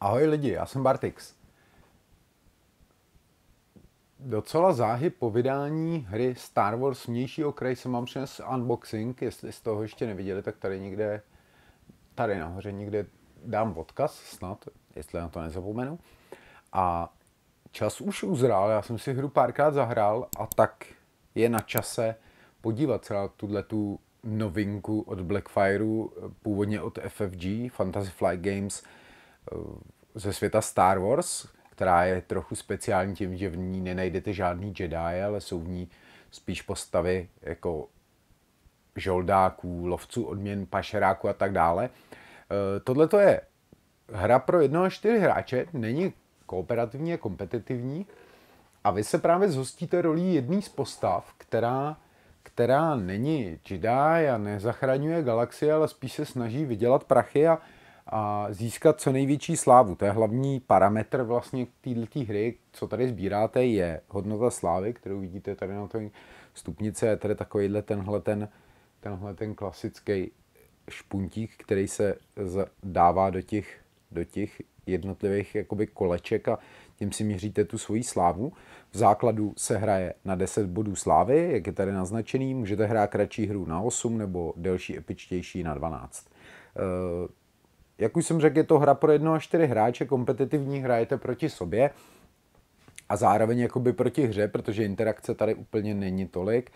Ahoj lidi, já jsem Bartix. Docela záhy po vydání hry Star Wars vnější okraj jsem vám přines unboxing, jestli jste toho ještě neviděli, tak tady někde, tady nahoře někde dám odkaz snad, jestli na to nezapomenu. A čas už uzrál, já jsem si hru párkrát zahrál a tak je na čase podívat se na tuhle tu novinku od Blackfireu, původně od FFG, Fantasy Flight Games, ze světa Star Wars, která je trochu speciální tím, že v ní nenajdete žádný Jedi, ale jsou v ní spíš postavy jako žoldáků, lovců odměn, pašeráků a tak dále. Eh, tohle to je hra pro jednoho a čtyři hráče, není kooperativní a kompetitivní a vy se právě zhostíte rolí jedné z postav, která která není Jedi a nezachraňuje galaxie, ale spíš se snaží vydělat prachy a, a získat co největší slávu. To je hlavní parametr vlastně této hry, co tady sbíráte, je hodnota slávy, kterou vidíte tady na té stupnici, je tady takovýhle tenhle ten, tenhle ten klasický špuntík, který se dává do těch, do těch jednotlivých jakoby koleček a tím si měříte tu svoji slávu. V základu se hraje na 10 bodů slávy, jak je tady naznačený, můžete hrát kratší hru na 8 nebo delší epičtější na 12. Jak už jsem řekl, je to hra pro 1 až 4 hráče, kompetitivní hrajete proti sobě a zároveň jakoby proti hře, protože interakce tady úplně není tolik.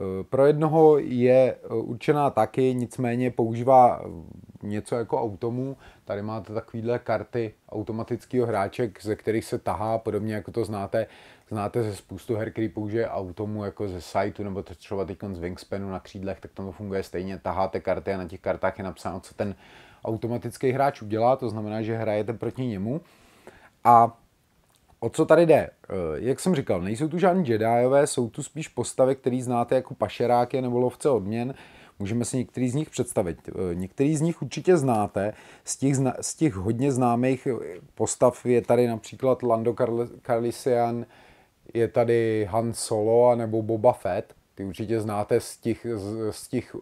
Eh, pro jednoho je eh, určená taky, nicméně používá eh, něco jako automu. Tady máte takovýhle karty automatického hráče, ze kterých se tahá, podobně jako to znáte, znáte ze spoustu her, který použije automu jako ze sajtu nebo třeba teď z Wingspanu na křídlech, tak tam to funguje stejně. Taháte karty a na těch kartách je napsáno, co ten automatický hráč udělá, to znamená, že hrajete proti němu. A o co tady jde? Eh, jak jsem říkal, nejsou tu žádní Jediové, jsou tu spíš postavy, které znáte jako pašeráky nebo lovce odměn. Můžeme si některý z nich představit. Eh, některý z nich určitě znáte. Z těch, z těch hodně známých postav je tady například Lando Carlisian, je tady Han Solo nebo Boba Fett. Ty určitě znáte z těch, z těch uh,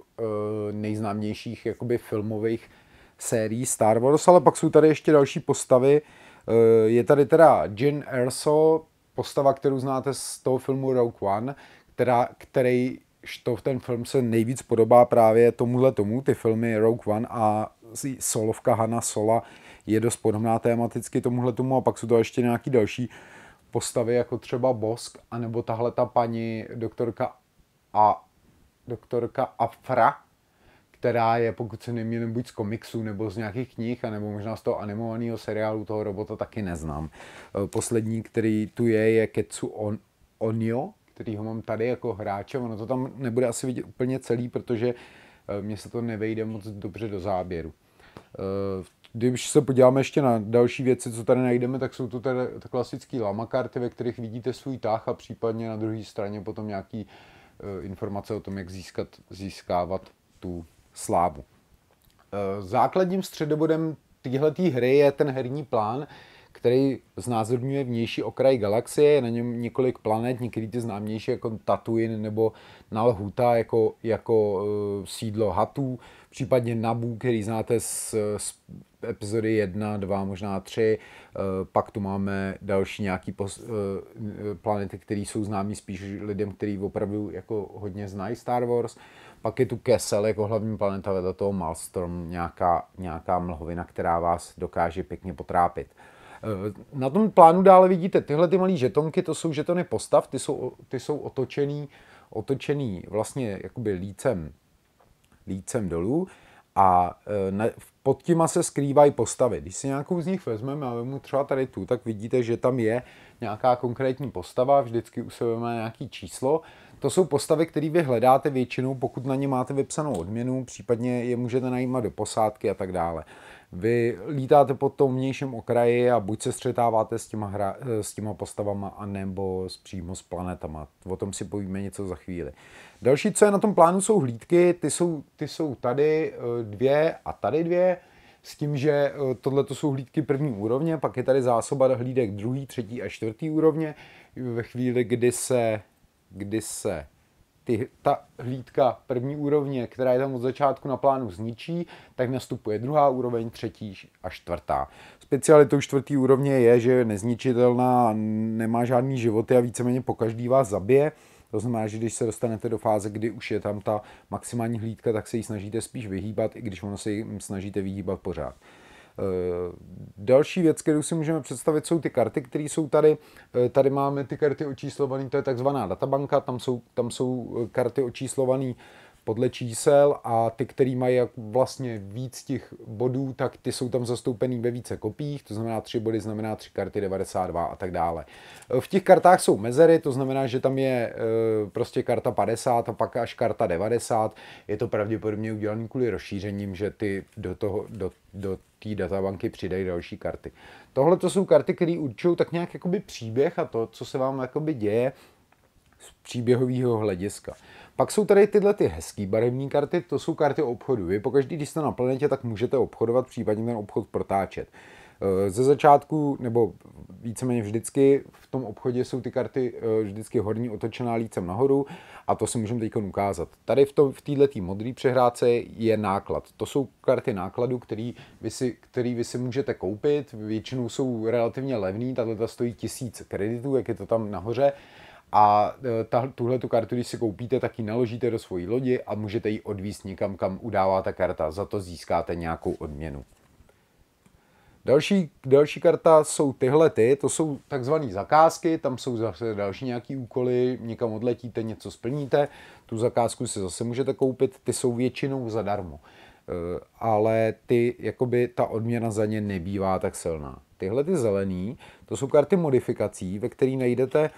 nejznámějších jakoby filmových sérií Star Wars, ale pak jsou tady ještě další postavy, Eh, je tady teda Jin Erso, postava, kterou znáte z toho filmu Rogue One, která, který to ten film se nejvíc podobá právě tomuhle tomu, ty filmy Rogue One a solovka Hanna Sola je dost podobná tematicky tomuhle tomu a pak jsou to ještě nějaký další postavy, jako třeba Bosk, anebo tahle ta paní doktorka a doktorka Afra, která je, pokud se nemělím, buď z komiksu nebo z nějakých knih, nebo možná z toho animovaného seriálu toho robota taky neznám. Eh, poslední, který tu je, je Ketsu On, Onio, který ho mám tady jako hráče. Ono to tam nebude asi vidět úplně celý, protože eh, mně se to nevejde moc dobře do záběru. Eh, když se podíváme ještě na další věci, co tady najdeme, tak jsou to tady klasické lama karty, ve kterých vidíte svůj tah a případně na druhé straně potom nějaký informace o tom, jak získat, získávat tu slávu. Eh, základním středobodem téhleté hry je ten herní plán, který znázorňuje vnější okraj galaxie, je na něm několik planet, některý ty známější jako Tatooine nebo Nalhuta jako, jako uh, sídlo Hatů, případně Nabu, který znáte z, z epizody 1, 2, možná 3, uh, eh, pak tu máme další nějaký pos, uh, planety, které jsou známí spíš lidem, kteří opravdu jako hodně znají Star Wars. Pak je tu Kessel jako hlavní planeta vedle toho Malstrom, nějaká, nějaká mlhovina, která vás dokáže pěkně potrápit. Eh, na tom plánu dále vidíte tyhle ty malé žetonky, to jsou žetony postav, ty jsou, ty jsou otočený, otočený vlastně jakoby lícem, lícem dolů a ne, pod těma se skrývají postavy. Když si nějakou z nich vezmeme a vezmu třeba tady tu, tak vidíte, že tam je nějaká konkrétní postava, vždycky u sebe má nějaký číslo to jsou postavy, které vy hledáte většinou, pokud na ně máte vypsanou odměnu, případně je můžete najímat do posádky a tak dále. Vy lítáte po tom vnějším okraji a buď se střetáváte s těma, hra, s těma postavama, anebo s, přímo s planetama. O tom si povíme něco za chvíli. Další, co je na tom plánu, jsou hlídky. Ty jsou, ty jsou tady eh, dvě a tady dvě. S tím, že eh, tohle jsou hlídky první úrovně, pak je tady zásoba hlídek druhý, třetí a čtvrtý úrovně. Ve chvíli, kdy se kdy se ty, ta hlídka první úrovně, která je tam od začátku na plánu zničí, tak nastupuje druhá úroveň, třetí a čtvrtá. Specialitou čtvrtý úrovně je, že je nezničitelná, nemá žádný životy a víceméně po každý vás zabije. To znamená, že když se dostanete do fáze, kdy už je tam ta maximální hlídka, tak se ji snažíte spíš vyhýbat, i když ono se ji snažíte vyhýbat pořád. Eh, další věc, kterou si můžeme představit, jsou ty karty, které jsou tady. Eh, tady máme ty karty očíslované, to je takzvaná databanka, tam jsou, tam jsou eh, karty očíslované podle čísel a ty, který mají vlastně víc těch bodů, tak ty jsou tam zastoupený ve více kopiích, to znamená 3 body znamená 3 karty 92 a tak dále. V těch kartách jsou mezery, to znamená, že tam je prostě karta 50 a pak až karta 90. Je to pravděpodobně udělané kvůli rozšířením, že ty do, toho, do, do té databanky přidají další karty. Tohle to jsou karty, které určují tak nějak jakoby příběh a to, co se vám jakoby děje z příběhového hlediska. Pak jsou tady tyhle ty hezký barevní karty, to jsou karty obchodu. Vy pokaždý, když jste na planetě, tak můžete obchodovat, případně ten obchod protáčet. Eh, ze začátku, nebo víceméně vždycky v tom obchodě jsou ty karty eh, vždycky horní otočená lícem nahoru a to si můžeme teď ukázat. Tady v, to, v této modré přehrádce je náklad. To jsou karty nákladu, který vy, si, který vy si můžete koupit. Většinou jsou relativně levný, tato stojí tisíc kreditů, jak je to tam nahoře. A e, tuhle tu kartu, když si koupíte, tak ji naložíte do svojí lodi a můžete ji odvíst někam, kam udává ta karta. Za to získáte nějakou odměnu. Další, další karta jsou tyhle ty, to jsou takzvané zakázky, tam jsou zase další nějaký úkoly, někam odletíte, něco splníte, tu zakázku si zase můžete koupit, ty jsou většinou zadarmo. E, ale ty, jakoby ta odměna za ně nebývá tak silná. Tyhle ty zelený, to jsou karty modifikací, ve kterých najdete e,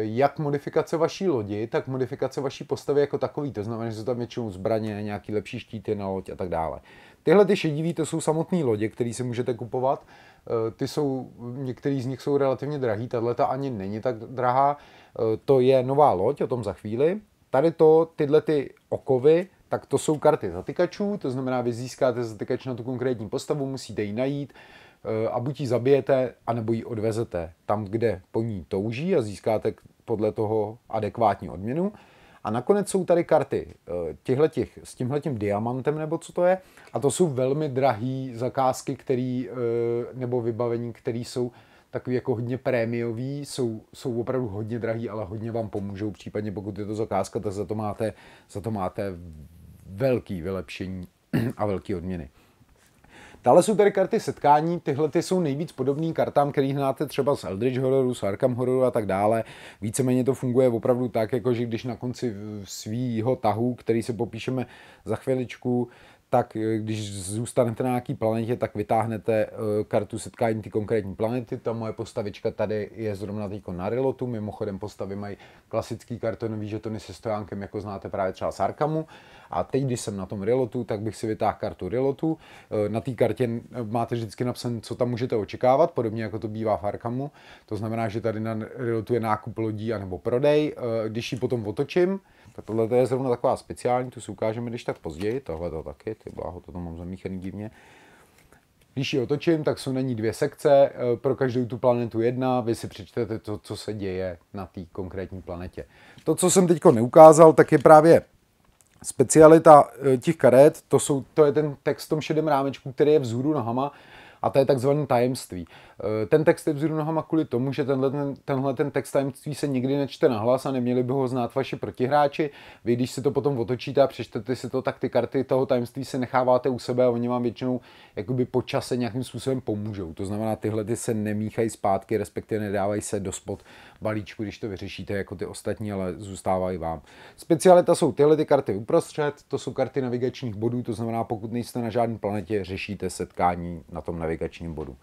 jak modifikace vaší lodi, tak modifikace vaší postavy jako takový. To znamená, že jsou tam většinou zbraně, nějaký lepší štíty na loď a tak dále. Tyhle ty šedivý, to jsou samotné lodě, které si můžete kupovat. Eh, ty jsou, některý z nich jsou relativně drahý, tahle ta ani není tak drahá. Eh, to je nová loď, o tom za chvíli. Tady to, tyhle ty okovy, tak to jsou karty zatykačů, to znamená, vy získáte zatykač na tu konkrétní postavu, musíte ji najít eh, a buď ji zabijete, anebo ji odvezete tam, kde po ní touží a získáte podle toho adekvátní odměnu. A nakonec jsou tady karty eh, těchhletich, s tímhletím diamantem, nebo co to je. A to jsou velmi drahé zakázky, který, eh, nebo vybavení, které jsou takový jako hodně prémiový, jsou, jsou opravdu hodně drahý, ale hodně vám pomůžou. Případně pokud je to zakázka, tak za to máte, za to máte velký vylepšení a velký odměny. Dále jsou tady karty setkání, tyhle ty jsou nejvíc podobný kartám, který znáte třeba z Eldritch Horroru, z Arkham Horroru a tak dále. Víceméně to funguje opravdu tak, jako že když na konci svýho tahu, který se popíšeme za chviličku, tak eh, když zůstanete na nějaký planetě, tak vytáhnete eh, kartu setkání ty konkrétní planety. Ta moje postavička tady je zrovna teď na Rilotu. Mimochodem postavy mají klasický kartonový žetony se stojánkem, jako znáte právě třeba z Arkamu. A teď, když jsem na tom Rilotu, tak bych si vytáhl kartu Rilotu. Eh, na té kartě máte vždycky napsané, co tam můžete očekávat, podobně jako to bývá v Arkamu. To znamená, že tady na Rilotu je nákup lodí anebo prodej. Když ji potom otočím, tak tohle je zrovna taková speciální, tu si ukážeme když tak později, tohle to taky, ty bláho, to mám zamíchaný divně. Když ji otočím, tak jsou na ní dvě sekce, eh, pro každou tu planetu jedna, vy si přečtete to, co se děje na té konkrétní planetě. To, co jsem teď neukázal, tak je právě specialita eh, těch karet, to, jsou, to je ten text v tom šedém rámečku, který je vzhůru nohama, a to je takzvané tajemství. Eh, ten text je vzhůru nohama kvůli tomu, že tenhle ten, tenhle ten text tajemství se nikdy nečte na hlas a neměli by ho znát vaši protihráči. Vy, když si to potom otočíte a přečtete si to, tak ty karty toho tajemství si necháváte u sebe a oni vám většinou jakoby po čase nějakým způsobem pomůžou. To znamená, tyhle ty se nemíchají zpátky, respektive nedávají se do spod balíčku, když to vyřešíte jako ty ostatní, ale zůstávají vám. Specialita jsou tyhle ty karty uprostřed, to jsou karty navigačních bodů, to znamená, pokud nejste na žádné planetě, řešíte setkání na tom navigačním bodu.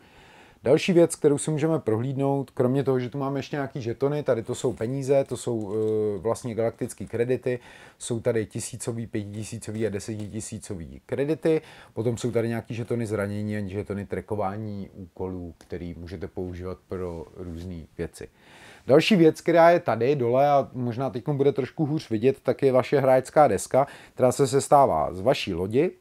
Další věc, kterou si můžeme prohlídnout, kromě toho, že tu máme ještě nějaký žetony, tady to jsou peníze, to jsou e, vlastně galaktické kredity, jsou tady tisícový, pětitisícový a desetitisícový kredity, potom jsou tady nějaký žetony zranění a žetony trekování úkolů, který můžete používat pro různé věci. Další věc, která je tady dole a možná teď bude trošku hůř vidět, tak je vaše hráčská deska, která se sestává z vaší lodi,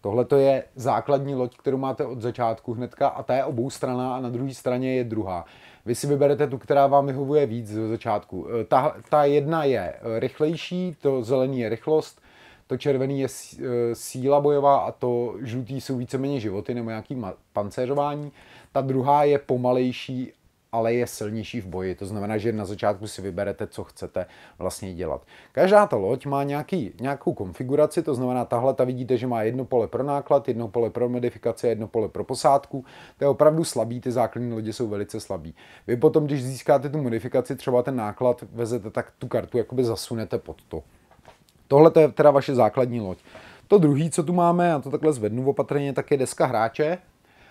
Tohle to je základní loď, kterou máte od začátku hnedka a ta je obou strana a na druhé straně je druhá. Vy si vyberete tu, která vám vyhovuje víc ze začátku. E, ta, ta jedna je e, rychlejší, to zelený je rychlost, to červený je e, síla bojová a to žlutý jsou víceméně životy nebo nějaký pancéřování. Ta druhá je pomalejší ale je silnější v boji. To znamená, že na začátku si vyberete, co chcete vlastně dělat. Každá ta loď má nějaký, nějakou konfiguraci, to znamená, tahle ta vidíte, že má jedno pole pro náklad, jedno pole pro modifikaci, jedno pole pro posádku. To je opravdu slabý, ty základní lodě jsou velice slabý. Vy potom, když získáte tu modifikaci, třeba ten náklad vezete, tak tu kartu jakoby zasunete pod to. Tohle je teda vaše základní loď. To druhý, co tu máme, a to takhle zvednu opatrně, tak je deska hráče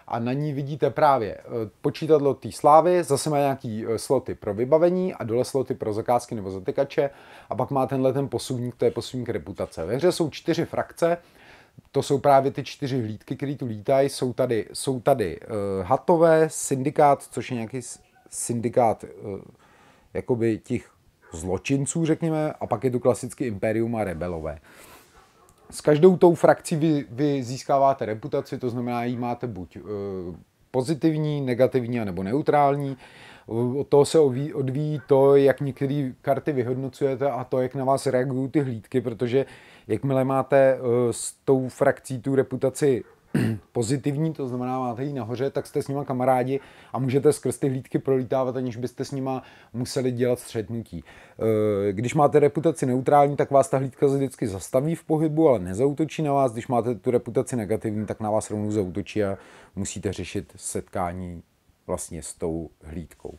a na ní vidíte právě eh, počítadlo té slávy, zase má nějaký eh, sloty pro vybavení a dole sloty pro zakázky nebo zatykače a pak má tenhle ten posuvník, to je posuvník reputace. Ve hře jsou čtyři frakce, to jsou právě ty čtyři hlídky, které tu lítají. Jsou tady, jsou tady uh, hatové, syndikát, což je nějaký syndikát uh, jakoby těch zločinců, řekněme, a pak je tu klasicky Imperium a rebelové. Uh, s každou tou frakcí vy, vy získáváte reputaci, to znamená, ji máte buď uh, pozitivní, negativní nebo neutrální. Od toho se odvíjí to, jak některé karty vyhodnocujete a to, jak na vás reagují ty hlídky, protože jakmile máte uh, s tou frakcí tu reputaci pozitivní, to znamená máte ji nahoře, tak jste s nima kamarádi a můžete skrz ty hlídky prolítávat, aniž byste s nima museli dělat střetnutí. Eh, když máte reputaci neutrální, tak vás ta hlídka vždycky zastaví v pohybu, ale nezautočí na vás. Když máte tu reputaci negativní, tak na vás rovnou zautočí a musíte řešit setkání vlastně s tou hlídkou.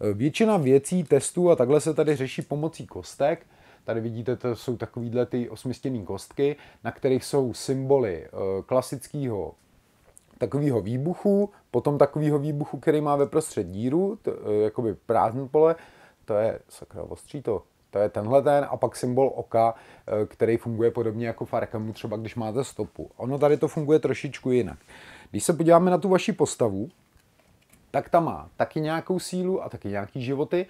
Eh, většina věcí, testů a takhle se tady řeší pomocí kostek. Tady vidíte, to jsou takovýhle ty osmistěné kostky, na kterých jsou symboly eh, klasického takového výbuchu, potom takového výbuchu, který má ve prostřed díru, to, eh, jakoby prázdné pole, to je, sakra, ostří to, to je tenhle ten a pak symbol oka, eh, který funguje podobně jako v Arkamu, třeba když máte stopu. Ono tady to funguje trošičku jinak. Když se podíváme na tu vaši postavu, tak ta má taky nějakou sílu a taky nějaký životy,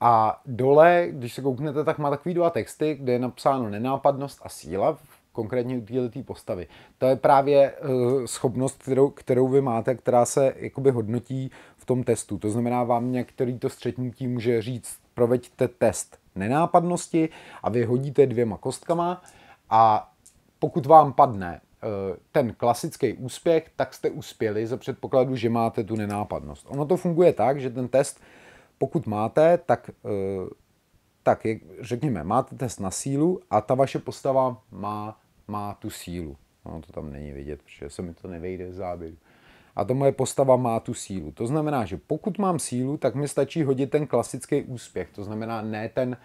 a dole, když se kouknete, tak má takový dva texty, kde je napsáno nenápadnost a síla, konkrétně u této postavy. To je právě uh, schopnost, kterou, kterou vy máte, která se jakoby hodnotí v tom testu. To znamená, vám některý to střetnutí může říct, proveďte test nenápadnosti a vy hodíte dvěma kostkama a pokud vám padne uh, ten klasický úspěch, tak jste uspěli za předpokladu, že máte tu nenápadnost. Ono to funguje tak, že ten test pokud máte, tak, eh, tak je, řekněme, máte test na sílu a ta vaše postava má, má tu sílu. No, to tam není vidět, protože se mi to nevejde z záběru. A ta moje postava má tu sílu. To znamená, že pokud mám sílu, tak mi stačí hodit ten klasický úspěch. To znamená ne ten,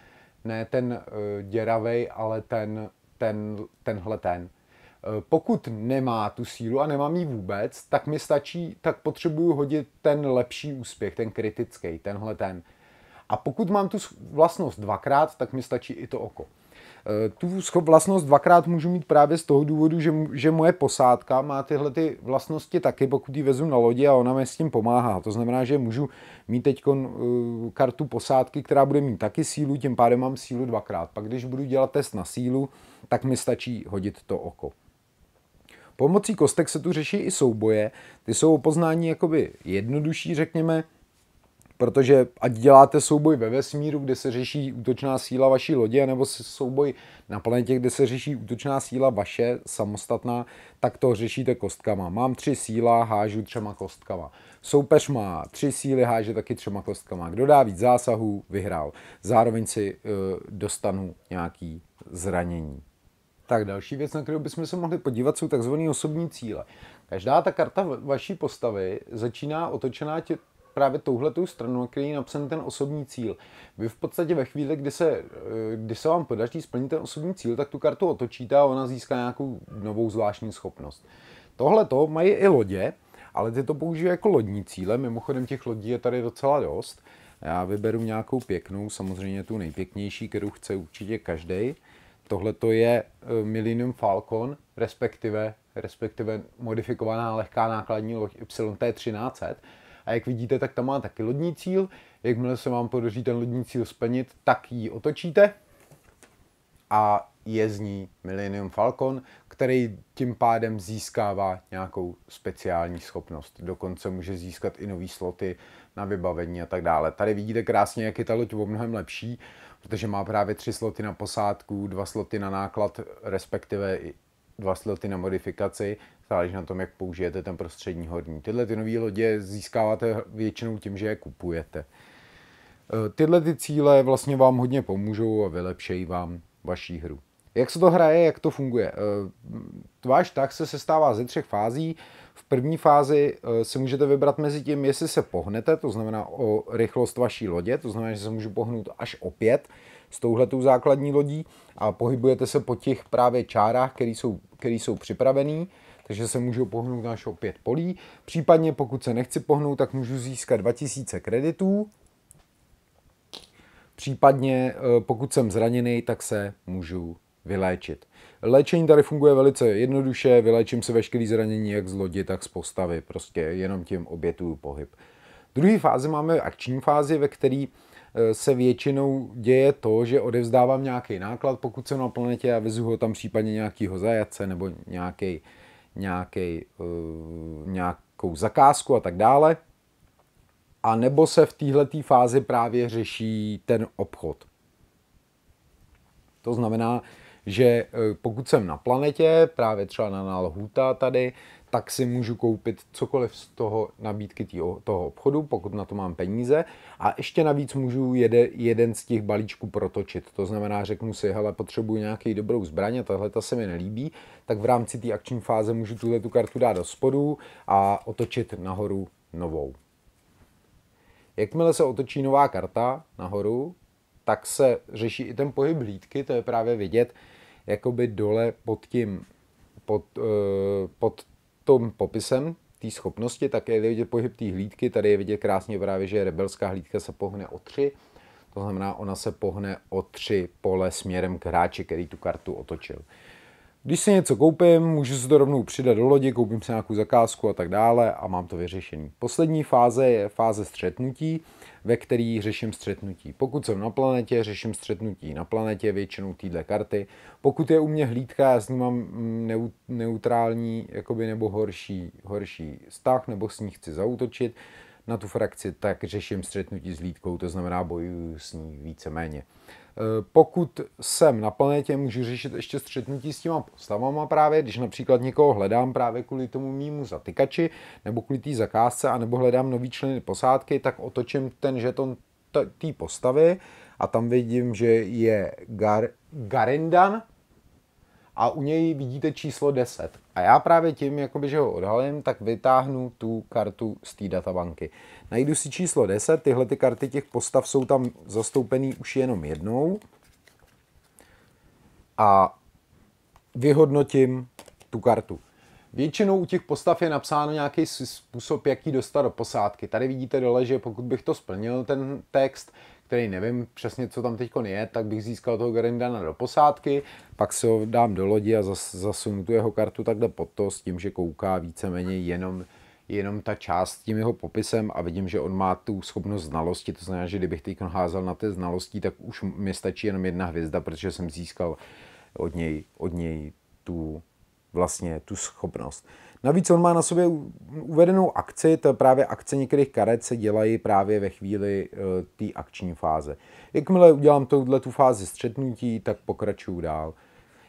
ne ten uh, děravej, ale ten, ten, tenhle ten. Eh, pokud nemá tu sílu a nemám ji vůbec, tak mi stačí, tak potřebuju hodit ten lepší úspěch, ten kritický, tenhle ten. A pokud mám tu vlastnost dvakrát, tak mi stačí i to oko. Eh, tu vlastnost dvakrát můžu mít právě z toho důvodu, že, že moje posádka má tyhle ty vlastnosti taky, pokud ji vezu na lodi a ona mi s tím pomáhá. To znamená, že můžu mít teď eh, kartu posádky, která bude mít taky sílu, tím pádem mám sílu dvakrát. Pak když budu dělat test na sílu, tak mi stačí hodit to oko. Pomocí kostek se tu řeší i souboje. Ty jsou o poznání jakoby jednodušší, řekněme, protože ať děláte souboj ve vesmíru, kde se řeší útočná síla vaší lodě, nebo souboj na planetě, kde se řeší útočná síla vaše, samostatná, tak to řešíte kostkama. Mám tři síla, hážu třema kostkama. Soupeř má tři síly, háže taky třema kostkama. Kdo dá víc zásahů, vyhrál. Zároveň si uh, dostanu nějaký zranění. Tak další věc, na kterou bychom se mohli podívat, jsou takzvané osobní cíle. Každá ta karta vaší postavy začíná otočená tě, právě touhletou stranu, na který je napsaný ten osobní cíl. Vy v podstatě ve chvíli, kdy se, eh, kdy se vám podaří splnit ten osobní cíl, tak tu kartu otočíte a ona získá nějakou novou zvláštní schopnost. Tohle to mají i lodě, ale ty to používají jako lodní cíle. Mimochodem těch lodí je tady docela dost. Já vyberu nějakou pěknou, samozřejmě tu nejpěknější, kterou chce určitě každý. Tohle to je eh, Millennium Falcon, respektive, respektive modifikovaná lehká nákladní loď YT-1300. A jak vidíte, tak tam má taky lodní cíl. Jakmile se vám podaří ten lodní cíl splnit, tak ji otočíte. A jezdní Millennium Falcon, který tím pádem získává nějakou speciální schopnost. Dokonce může získat i nové sloty na vybavení a tak dále. Tady vidíte krásně, jak je ta loď o mnohem lepší, protože má právě tři sloty na posádku, dva sloty na náklad, respektive i dva sloty na modifikaci, záleží na tom, jak použijete ten prostřední horní. Tyhle ty nové lodě získáváte většinou tím, že je kupujete. Tyhle ty cíle vlastně vám hodně pomůžou a vylepšejí vám vaší hru. Jak se to hraje, jak to funguje? E, váš tak se sestává ze třech fází. V první fázi e, si můžete vybrat mezi tím, jestli se pohnete, to znamená o rychlost vaší lodě, to znamená, že se můžu pohnout až o pět s touhletou základní lodí a pohybujete se po těch právě čárách, které jsou, který jsou připravený, takže se můžu pohnout na o pět polí. Případně pokud se nechci pohnout, tak můžu získat 2000 kreditů. Případně eh, pokud jsem zraněný, tak se můžu vyléčit. Léčení tady funguje velice jednoduše, vyléčím se veškerý zranění jak z lodi, tak z postavy, prostě jenom tím obětuju pohyb. V druhé fázi máme akční fázi, ve které eh, se většinou děje to, že odevzdávám nějaký náklad, pokud jsem na planetě a vezu ho tam případně nějakýho zajace nebo nějaký, nějaký, uh, nějakou zakázku a tak dále. A nebo se v této fázi právě řeší ten obchod. To znamená, že eh, pokud jsem na planetě, právě třeba na Nalhuta tady, tak si můžu koupit cokoliv z toho nabídky týho, toho obchodu, pokud na to mám peníze. A ještě navíc můžu jede, jeden z těch balíčků protočit. To znamená, řeknu si, hele, potřebuji nějaký dobrou zbraň a tahle ta se mi nelíbí, tak v rámci té akční fáze můžu tuhle tu kartu dát do spodu a otočit nahoru novou. Jakmile se otočí nová karta nahoru, tak se řeší i ten pohyb hlídky, to je právě vidět jakoby dole pod tím, pod, uh, pod tom popisem té schopnosti, tak je vidět pohyb té hlídky, tady je vidět krásně právě, že rebelská hlídka se pohne o tři, to znamená, ona se pohne o tři pole směrem k hráči, který tu kartu otočil. Když si něco koupím, můžu se to rovnou přidat do lodi, koupím si nějakou zakázku a tak dále a mám to vyřešený. Poslední fáze je fáze střetnutí, ve který řeším střetnutí. Pokud jsem na planetě, řeším střetnutí na planetě, většinou týdle karty. Pokud je u mě hlídka, já s ním mám neutrální jakoby, nebo horší, horší vztah, nebo s ní chci zautočit na tu frakci, tak řeším střetnutí s hlídkou, to znamená bojuju s ní víceméně. Eh, pokud jsem na planetě, můžu řešit ještě střetnutí s těma postavama právě, když například někoho hledám právě kvůli tomu mýmu zatykači, nebo kvůli té zakázce, anebo hledám nový členy posádky, tak otočím ten žeton té postavy a tam vidím, že je Gar- Garindan, a u něj vidíte číslo 10. A já právě tím, jakoby, že ho odhalím, tak vytáhnu tu kartu z té databanky. Najdu si číslo 10, tyhle ty karty těch postav jsou tam zastoupený už jenom jednou. A vyhodnotím tu kartu. Většinou u těch postav je napsáno nějaký způsob, jak ji dostat do posádky. Tady vidíte dole, že pokud bych to splnil, ten text, který nevím přesně, co tam teď je, tak bych získal toho Garindana do posádky, pak si ho dám do lodi a zas, zasunu tu jeho kartu takhle pod to s tím, že kouká víceméně jenom, jenom ta část s tím jeho popisem a vidím, že on má tu schopnost znalosti, to znamená, že kdybych teď házel na ty znalosti, tak už mi stačí jenom jedna hvězda, protože jsem získal od něj, od něj tu vlastně tu schopnost. Navíc on má na sobě uvedenou akci, to právě akce některých karet se dělají právě ve chvíli uh, té akční fáze. Jakmile udělám touhle tu fázi střetnutí, tak pokračuju dál.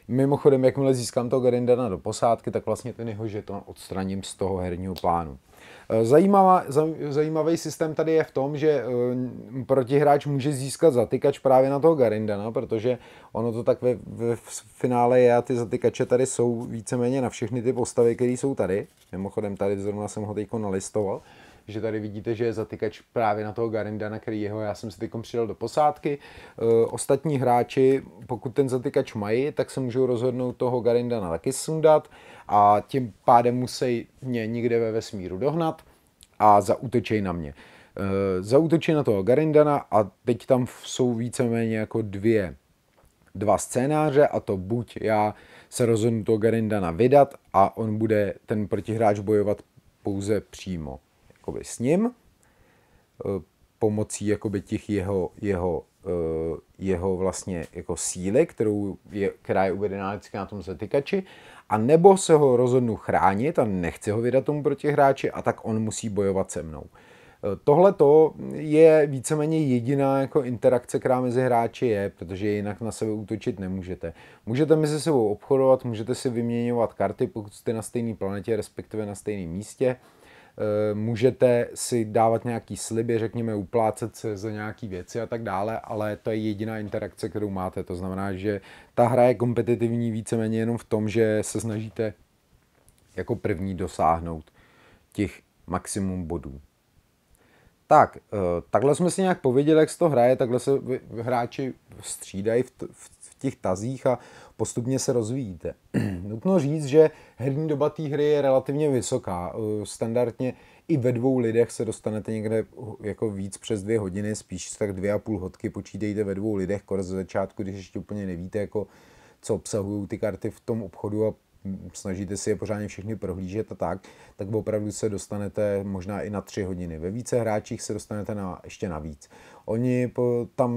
Mimochodem, jakmile získám toho Garindana do posádky, tak vlastně ten jeho žeton odstraním z toho herního plánu. Eh, zajímavá, zajímavý systém tady je v tom, že eh, protihráč může získat zatykač právě na toho Garindana, protože ono to tak ve, ve finále je a ty zatykače tady jsou víceméně na všechny ty postavy, které jsou tady. Mimochodem tady zrovna jsem ho teď nalistoval že tady vidíte, že je zatykač právě na toho Garindana, který jeho já jsem si teď přidal do posádky. E, ostatní hráči, pokud ten zatykač mají, tak se můžou rozhodnout toho Garindana taky sundat a tím pádem musí mě někde ve vesmíru dohnat a zautočej na mě. E, zautočí na toho Garindana a teď tam jsou víceméně jako dvě, dva scénáře a to buď já se rozhodnu toho Garindana vydat a on bude ten protihráč bojovat pouze přímo jakoby s ním, e, pomocí jakoby těch jeho, jeho, e, jeho vlastně jako síly, kterou je, která je uvedená vždycky na tom zatykači, a nebo se ho rozhodnu chránit a nechci ho vydat tomu protihráči a tak on musí bojovat se mnou. Tohle to je víceméně jediná jako interakce, která mezi hráči je, protože jinak na sebe útočit nemůžete. Můžete mezi sebou obchodovat, můžete si vyměňovat karty, pokud jste na stejné planetě, respektive na stejném místě. Eh, můžete si dávat nějaký sliby, řekněme uplácet se za nějaký věci a tak dále, ale to je jediná interakce, kterou máte. To znamená, že ta hra je kompetitivní víceméně jenom v tom, že se snažíte jako první dosáhnout těch maximum bodů. Tak, eh, takhle jsme si nějak pověděli, jak se to hraje, takhle se hráči střídají v, v těch tazích a postupně se rozvíjíte. Nutno říct, že herní doba té hry je relativně vysoká. Eh, standardně i ve dvou lidech se dostanete někde jako víc přes dvě hodiny, spíš tak dvě a půl hodky počítejte ve dvou lidech, kor ze začátku, když ještě úplně nevíte, jako co obsahují ty karty v tom obchodu a snažíte si je pořádně všechny prohlížet a tak, tak opravdu se dostanete možná i na tři hodiny. Ve více hráčích se dostanete na, ještě navíc. Oni po, tam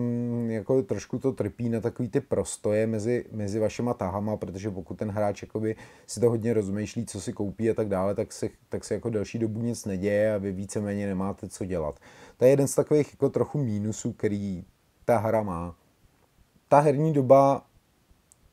jako trošku to trpí na takový ty prostoje mezi, mezi vašima tahama, protože pokud ten hráč jakoby si to hodně rozmýšlí, co si koupí a tak dále, tak se, tak se jako delší dobu nic neděje a vy víceméně nemáte co dělat. To je jeden z takových jako trochu mínusů, který ta hra má. Ta herní doba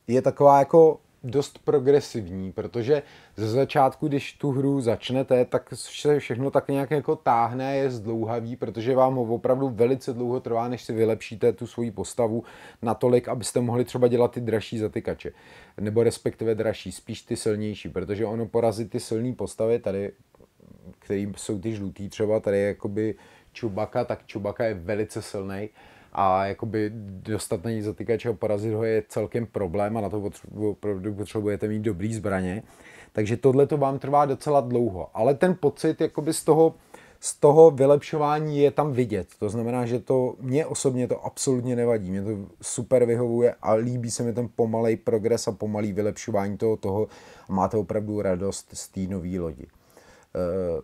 je taková jako dost progresivní, protože ze začátku, když tu hru začnete, tak se všechno tak nějak jako táhne, je zdlouhavý, protože vám ho opravdu velice dlouho trvá, než si vylepšíte tu svoji postavu natolik, abyste mohli třeba dělat ty dražší zatykače. Nebo respektive dražší, spíš ty silnější, protože ono porazit ty silné postavy tady, který jsou ty žlutý třeba, tady je jakoby Čubaka, tak Čubaka je velice silný a jakoby dostat na ní zatykač a porazit ho je celkem problém a na to opravdu potřebujete mít dobrý zbraně. Takže tohle to vám trvá docela dlouho. Ale ten pocit jakoby z toho, z toho vylepšování je tam vidět. To znamená, že to mě osobně to absolutně nevadí. Mě to super vyhovuje a líbí se mi ten pomalej progres a pomalý vylepšování toho, toho a máte opravdu radost z té nové lodi. Eh,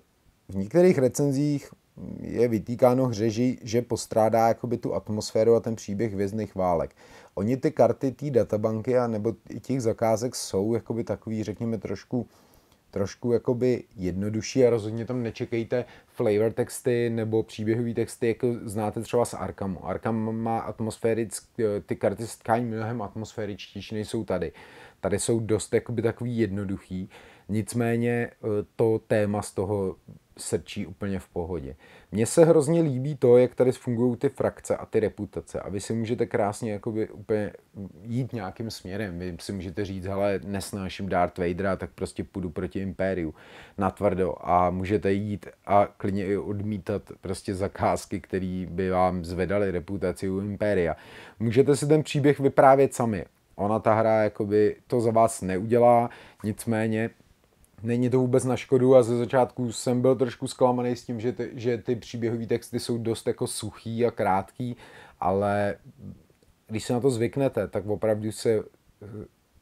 v některých recenzích je vytýkáno hře, že postrádá jakoby tu atmosféru a ten příběh vězných válek. Oni ty karty té databanky a nebo těch zakázek jsou jakoby takový, řekněme, trošku trošku jakoby jednodušší a rozhodně tam nečekejte flavor texty nebo příběhové texty, jako znáte třeba z Arkamu. Arkam má atmosféry, ty karty stkají mnohem atmosféričtější, nejsou tady. Tady jsou dost jakoby takový jednoduchý, nicméně eh, to téma z toho srčí úplně v pohodě. Mně se hrozně líbí to, jak tady fungují ty frakce a ty reputace a vy si můžete krásně jakoby úplně jít nějakým směrem. Vy si můžete říct, hele, nesnáším Darth Vadera, tak prostě půjdu proti Impériu natvrdo a můžete jít a klidně i odmítat prostě zakázky, které by vám zvedaly reputaci u Impéria. Můžete si ten příběh vyprávět sami. Ona ta hra jakoby to za vás neudělá, nicméně Není to vůbec na škodu a ze začátku jsem byl trošku zklamaný s tím, že ty, že ty příběhové texty jsou dost jako suchý a krátký, ale když se na to zvyknete, tak opravdu se eh,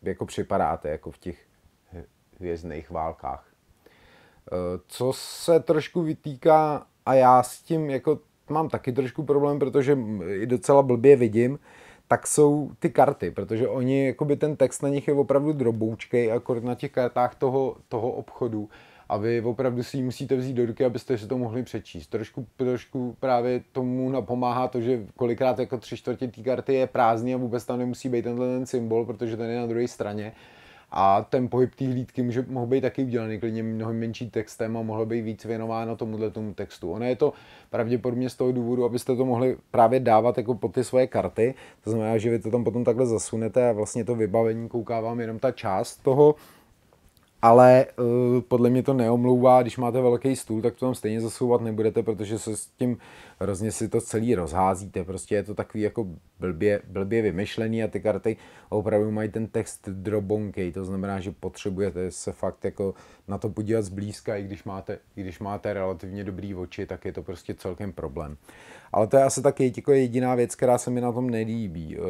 jako připadáte jako v těch hvězdných válkách. Eh, co se trošku vytýká, a já s tím jako mám taky trošku problém, protože i docela blbě vidím, tak jsou ty karty, protože oni, jakoby ten text na nich je opravdu droboučkej, akord na těch kartách toho, toho obchodu a vy opravdu si ji musíte vzít do ruky, abyste si to mohli přečíst. Trošku, trošku právě tomu napomáhá to, že kolikrát jako tři čtvrtě té karty je prázdný a vůbec tam nemusí být tenhle ten symbol, protože ten je na druhé straně a ten pohyb té hlídky může, mohl být taky udělaný klidně mnohem menší textem a mohlo být víc věnováno tomuhle tomu textu. Ono je to pravděpodobně z toho důvodu, abyste to mohli právě dávat jako pod ty svoje karty. To znamená, že vy to tam potom takhle zasunete a vlastně to vybavení kouká vám jenom ta část toho, ale uh, podle mě to neomlouvá, když máte velký stůl, tak to tam stejně zasouvat nebudete, protože se s tím hrozně si to celý rozházíte. Prostě je to takový jako blbě, blbě vymyšlený a ty karty opravdu mají ten text drobonkej, to znamená, že potřebujete se fakt jako na to podívat zblízka, i když máte, i když máte relativně dobrý oči, tak je to prostě celkem problém. Ale to je asi taky jako jediná věc, která se mi na tom nelíbí. Uh,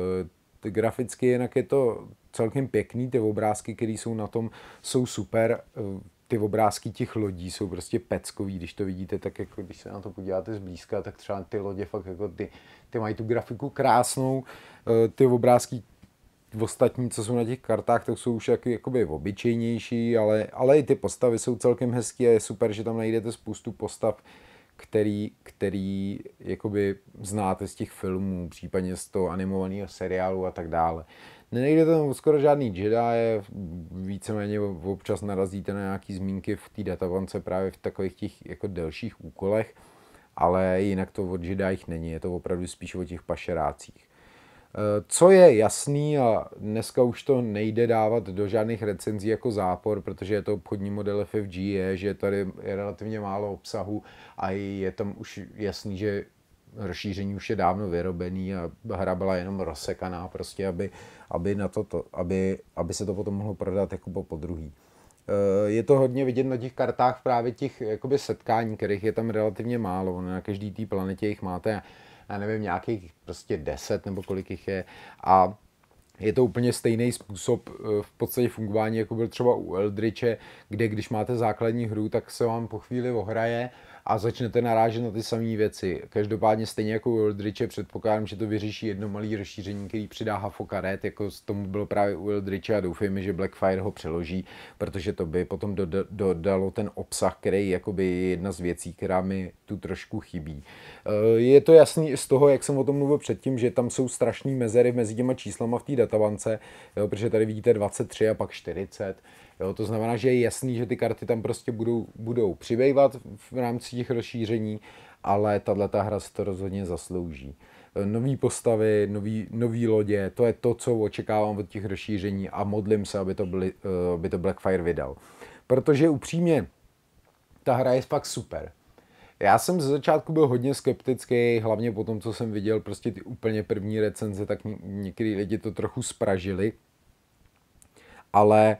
graficky jinak je to celkem pěkný, ty obrázky, které jsou na tom, jsou super. ty obrázky těch lodí jsou prostě peckový, když to vidíte, tak jako když se na to podíváte zblízka, tak třeba ty lodě fakt jako ty, ty mají tu grafiku krásnou, eh, ty obrázky ostatní, co jsou na těch kartách, tak jsou už jak, jakoby obyčejnější, ale, ale i ty postavy jsou celkem hezké a je super, že tam najdete spoustu postav, který, který jakoby znáte z těch filmů, případně z toho animovaného seriálu a tak dále. Nenejde tam skoro žádný Jedi, víceméně občas narazíte na nějaký zmínky v té databance právě v takových těch jako delších úkolech, ale jinak to od Jedích není, je to opravdu spíš o těch pašerácích. Co je jasný a dneska už to nejde dávat do žádných recenzí jako zápor, protože je to obchodní model FFG, je, že tady je relativně málo obsahu a je tam už jasný, že rozšíření už je dávno vyrobený a hra byla jenom rozsekaná prostě, aby, aby, na to, to, aby, aby se to potom mohlo prodat jako po podruhý. Eh, je to hodně vidět na těch kartách právě těch jakoby setkání, kterých je tam relativně málo. Na každý té planetě jich máte já nevím, nějakých prostě deset nebo kolik jich je. A je to úplně stejný způsob eh, v podstatě fungování, jako byl třeba u Eldriche, kde když máte základní hru, tak se vám po chvíli ohraje a začnete narážet na ty samé věci. Každopádně stejně jako u Eldritche předpokládám, že to vyřeší jedno malé rozšíření, který přidá hafo karet, jako tomu bylo právě u Eldritche a doufejme, že Blackfire ho přeloží, protože to by potom dodalo ten obsah, který jakoby je jedna z věcí, která mi tu trošku chybí. Eh, je to jasný z toho, jak jsem o tom mluvil předtím, že tam jsou strašné mezery mezi těma číslama v té databance, jo, protože tady vidíte 23 a pak 40. Jo, to znamená, že je jasný, že ty karty tam prostě budou, budou přibývat v rámci těch rozšíření, ale tahle ta hra se to rozhodně zaslouží. Eh, nový postavy, nový, nový lodě, to je to, co očekávám od těch rozšíření a modlím se, aby to, byli, eh, aby to Blackfire vydal. Protože upřímně, ta hra je fakt super. Já jsem ze začátku byl hodně skeptický, hlavně po tom, co jsem viděl prostě ty úplně první recenze, tak některý lidi to trochu spražili. Ale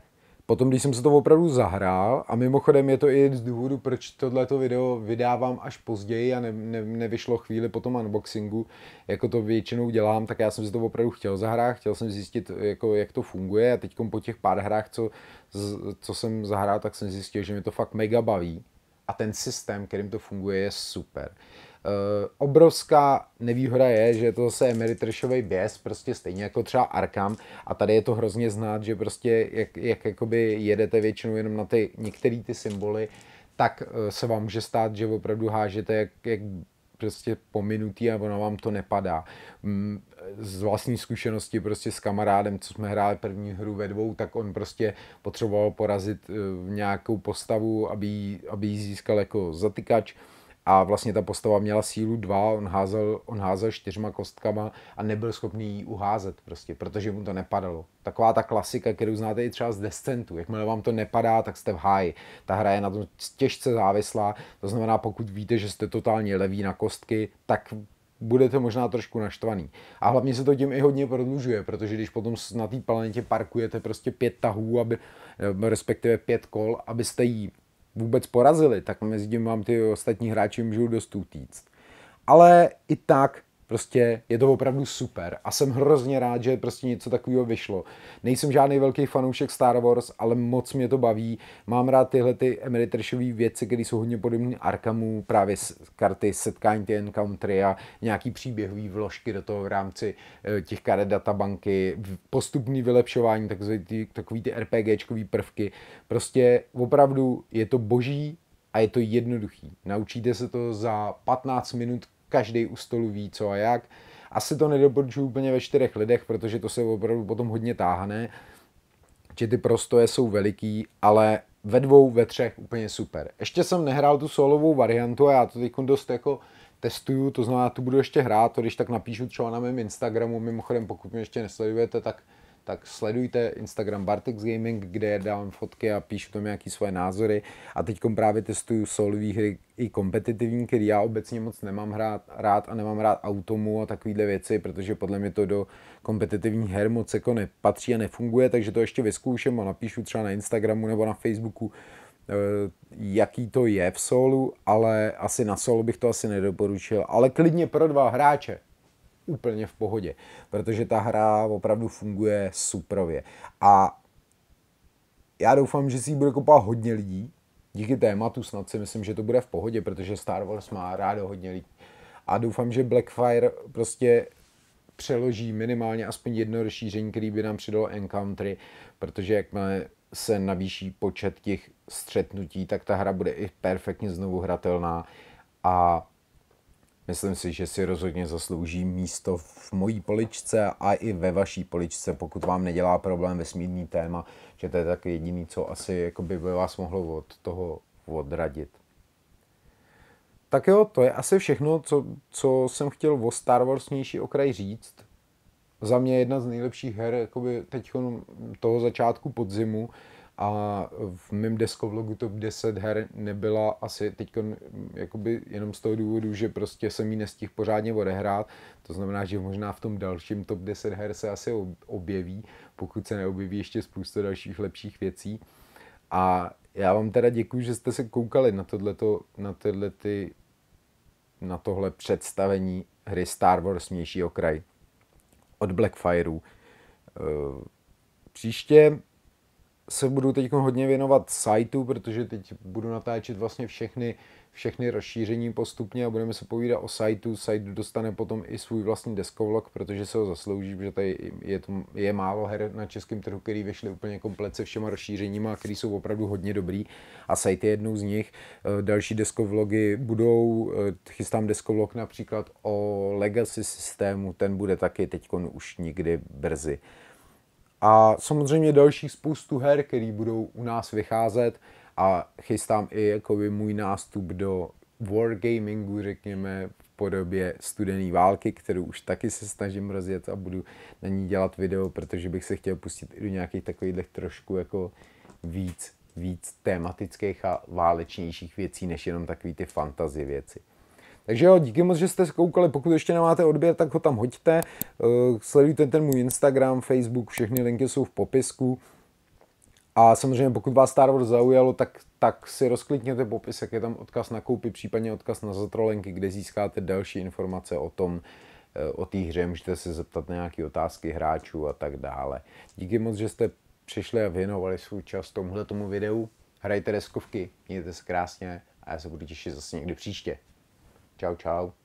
potom, když jsem se to opravdu zahrál, a mimochodem je to i z důvodu, proč tohleto video vydávám až později a ne, ne, nevyšlo chvíli po tom unboxingu, jako to většinou dělám, tak já jsem si to opravdu chtěl zahrát, chtěl jsem zjistit, jako, jak to funguje a teď po těch pár hrách, co, co jsem zahrál, tak jsem zjistil, že mi to fakt mega baví a ten systém, kterým to funguje, je super. Uh, obrovská nevýhoda je, že je to zase Emeritršový běs, prostě stejně jako třeba Arkham a tady je to hrozně znát, že prostě jak, jak jakoby jedete většinou jenom na ty některé ty symboly, tak uh, se vám může stát, že opravdu hážete jak, jak prostě pominutý a ono vám to nepadá. Mm, z vlastní zkušenosti prostě s kamarádem, co jsme hráli první hru ve dvou, tak on prostě potřeboval porazit eh, nějakou postavu, aby, aby ji získal jako zatykač a vlastně ta postava měla sílu 2, on házel, on házel čtyřma kostkama a nebyl schopný ji uházet prostě, protože mu to nepadalo. Taková ta klasika, kterou znáte i třeba z Descentu, jakmile vám to nepadá, tak jste v háji. Ta hra je na tom těžce závislá, to znamená, pokud víte, že jste totálně leví na kostky, tak budete možná trošku naštvaný. A hlavně se to tím i hodně prodlužuje, protože když potom na té planetě parkujete prostě pět tahů, aby, respektive pět kol, abyste jí vůbec porazili, tak mezi tím vám ty ostatní hráči můžou dost utíct. Ale i tak Prostě je to opravdu super a jsem hrozně rád, že prostě něco takového vyšlo. Nejsem žádný velký fanoušek Star Wars, ale moc mě to baví. Mám rád tyhle ty Emeritrashové věci, které jsou hodně podobné Arkhamu, právě karty setkání ty Encountery a nějaký příběhový vložky do toho v rámci eh, těch karet databanky, postupný vylepšování, takový ty, takový ty RPGčkový prvky. Prostě opravdu je to boží a je to jednoduchý. Naučíte se to za 15 minut každý u stolu ví co a jak. Asi to nedoporučuji úplně ve čtyřech lidech, protože to se opravdu potom hodně táhne, že ty prostoje jsou veliký, ale ve dvou, ve třech úplně super. Ještě jsem nehrál tu solovou variantu a já to teď dost jako testuju, to znamená, tu budu ještě hrát, to když tak napíšu třeba na mém Instagramu, mimochodem pokud mě ještě nesledujete, tak tak sledujte Instagram Bartex Gaming, kde dávám fotky a píšu tam nějaké svoje názory. A teď právě testuju solové hry i kompetitivní, který já obecně moc nemám hrát, rád a nemám rád automu a takovéhle věci, protože podle mě to do kompetitivních her moc jako nepatří a nefunguje, takže to ještě vyzkouším a napíšu třeba na Instagramu nebo na Facebooku, eh, jaký to je v solu, ale asi na solo bych to asi nedoporučil, ale klidně pro dva hráče, úplně v pohodě, protože ta hra opravdu funguje suprově. A já doufám, že si ji bude kopat hodně lidí, díky tématu snad si myslím, že to bude v pohodě, protože Star Wars má rádo hodně lidí. A doufám, že Blackfire prostě přeloží minimálně aspoň jedno rozšíření, který by nám přidalo Encountry, protože jakmile se navýší počet těch střetnutí, tak ta hra bude i perfektně znovu hratelná a myslím si, že si rozhodně zaslouží místo v mojí poličce a i ve vaší poličce, pokud vám nedělá problém vesmírný téma, že to je tak jediný, co asi jako by vás mohlo od toho odradit. Tak jo, to je asi všechno, co, co jsem chtěl o Star Warsnější okraj říct. Za mě jedna z nejlepších her jakoby teď toho začátku podzimu a v mém deskovlogu top 10 her nebyla asi teď jakoby jenom z toho důvodu, že prostě jsem ji nestihl pořádně odehrát. To znamená, že možná v tom dalším top 10 her se asi objeví, pokud se neobjeví ještě spousta dalších lepších věcí. A já vám teda děkuji, že jste se koukali na tohleto, na tyhle ty, na tohle představení hry Star Wars Mější okraj od Blackfireu. Eh, příště se budu teď hodně věnovat sajtu, protože teď budu natáčet vlastně všechny, všechny rozšíření postupně a budeme se povídat o sajtu. Site dostane potom i svůj vlastní deskovlog, protože se ho zaslouží, protože tady je, to, je málo her na českém trhu, který vyšly úplně komplet se všema rozšířeníma, který jsou opravdu hodně dobrý a site je jednou z nich. Eh, další deskovlogy budou, eh, chystám deskovlog například o legacy systému, ten bude taky teď už nikdy brzy. A samozřejmě dalších spoustu her, které budou u nás vycházet a chystám i jakoby můj nástup do wargamingu, řekněme, v podobě studené války, kterou už taky se snažím rozjet a budu na ní dělat video, protože bych se chtěl pustit i do nějakých takových trošku jako víc, víc tematických a válečnějších věcí, než jenom takový ty fantazie věci. Takže jo, díky moc, že jste koukali. Pokud ještě nemáte odběr, tak ho tam hoďte. Eh, sledujte ten můj Instagram, Facebook, všechny linky jsou v popisku. A samozřejmě, pokud vás Star Wars zaujalo, tak, tak si rozklikněte popis, jak je tam odkaz na koupy, případně odkaz na zatrolenky, kde získáte další informace o tom, eh, o té hře, můžete se zeptat na nějaké otázky hráčů a tak dále. Díky moc, že jste přišli a věnovali svůj čas tomuhle tomu videu. Hrajte deskovky, mějte se krásně a já se budu těšit zase někdy příště. Čau, čau.